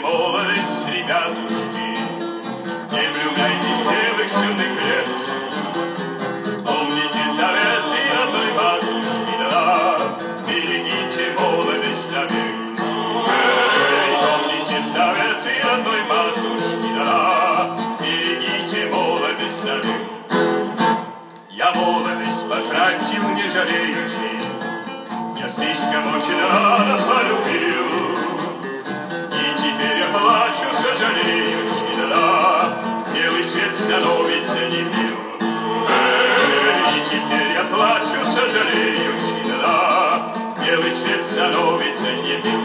Молодость, ребятушки, Не влюбляйтесь девок юных лет. Помните заветы одной матушки, да, Берегите молодость навек. Эй, помните заветы одной матушки, да, Берегите молодость навек. Я молодость потратил, не жалеючи, Я слишком очень рано полюбил. Сожалеючи, да, белый свет становится не мил. Эй, и теперь я плачу, сожалеючи, да, белый свет становится не мил.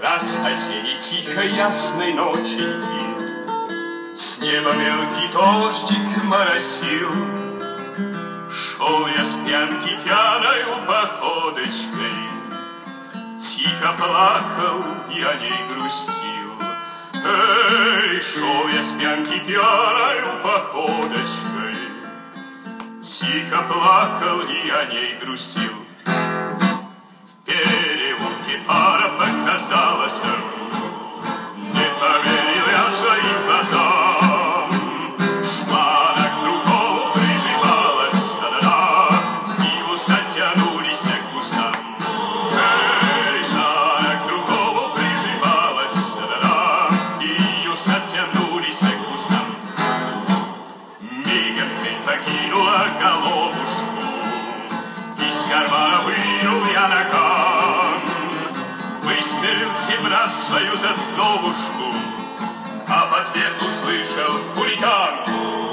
Раз осенней тихой ясной ноченьки С неба мелкий дождик моросил, Шел я с пьянки пьяною походочкой, Тихо плакал и о ней грустил. Шел я с пьянки пьяною походочкой, Тихо плакал и о ней грустил. Себе свою засловушку, А в ответ услышал хулиган.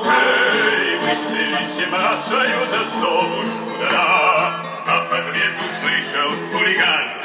Эй, выстрелил себе свою засловушку, да, А в ответ услышал хулиган.